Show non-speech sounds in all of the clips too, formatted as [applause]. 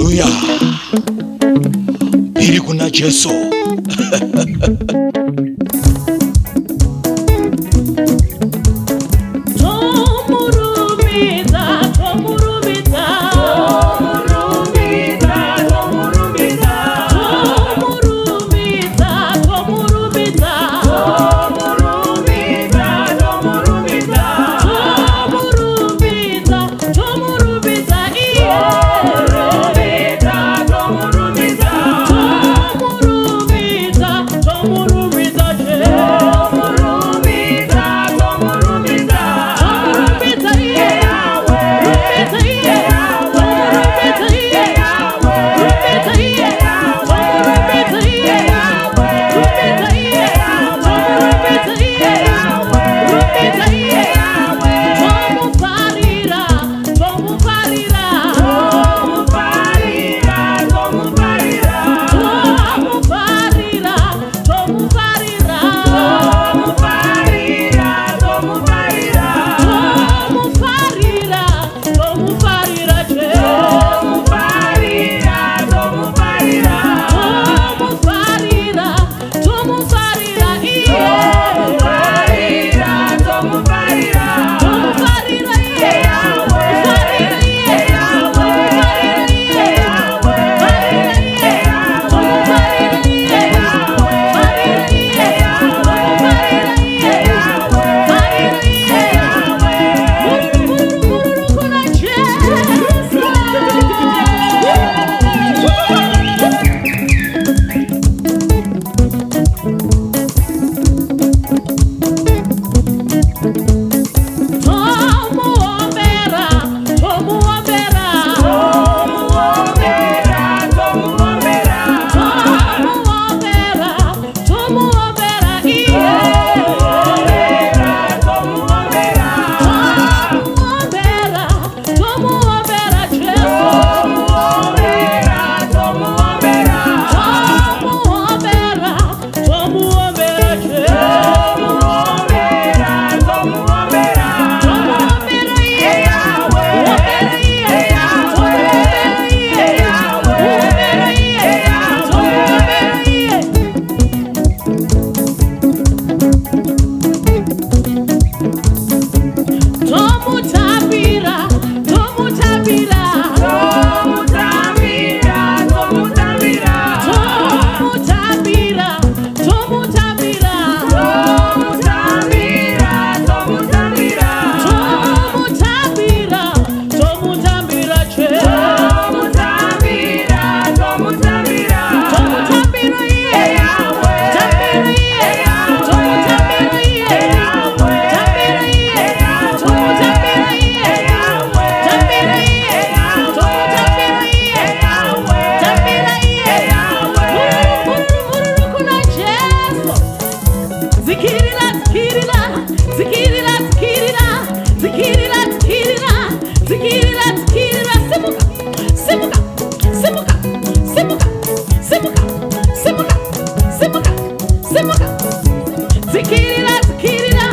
할렐루야. 이리구나 제소 [laughs] kuta Tequila, tequila,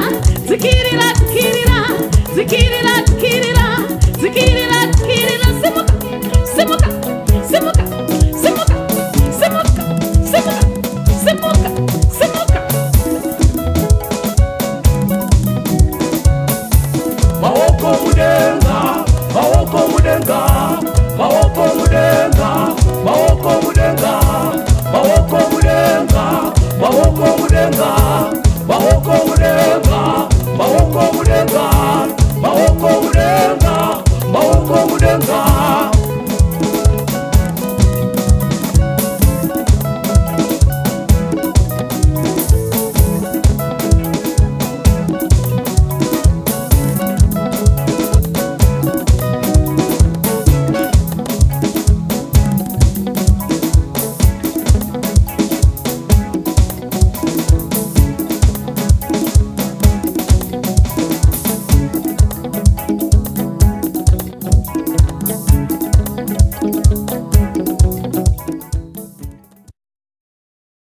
tequila, tequila, tequila, tequila, tequila, tequila, semoka, semoka, semoka, semoka, semoka, semoka, semoka, semoka. Maoko mudenga, maoko mudenga, maoko mudenga, maoko mudenga, maoko mudenga, maoko mudenga.